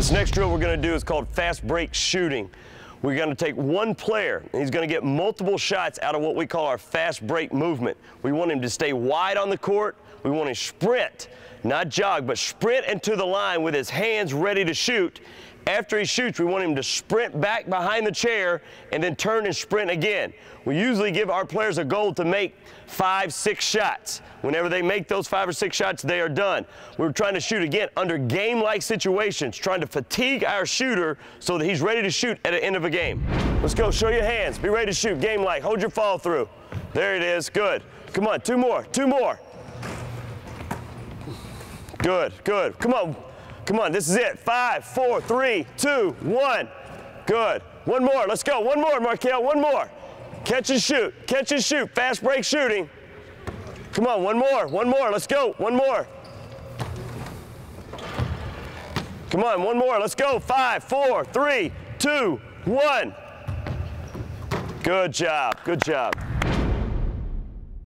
This next drill we're going to do is called fast break shooting. We're going to take one player, he's going to get multiple shots out of what we call our fast break movement. We want him to stay wide on the court. We want to sprint, not jog, but sprint into the line with his hands ready to shoot. After he shoots, we want him to sprint back behind the chair and then turn and sprint again. We usually give our players a goal to make five, six shots. Whenever they make those five or six shots, they are done. We're trying to shoot again under game-like situations, trying to fatigue our shooter so that he's ready to shoot at the end of a game. Let's go, show your hands, be ready to shoot, game-like, hold your fall through. There it is, good. Come on, two more, two more. Good, good, come on, come on, this is it. Five, four, three, two, one. Good, one more, let's go, one more, Markel, one more. Catch and shoot, catch and shoot, fast break shooting. Come on, one more, one more, let's go, one more. Come on, one more, let's go. Five, four, three, two, one. Good job, good job.